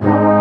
you.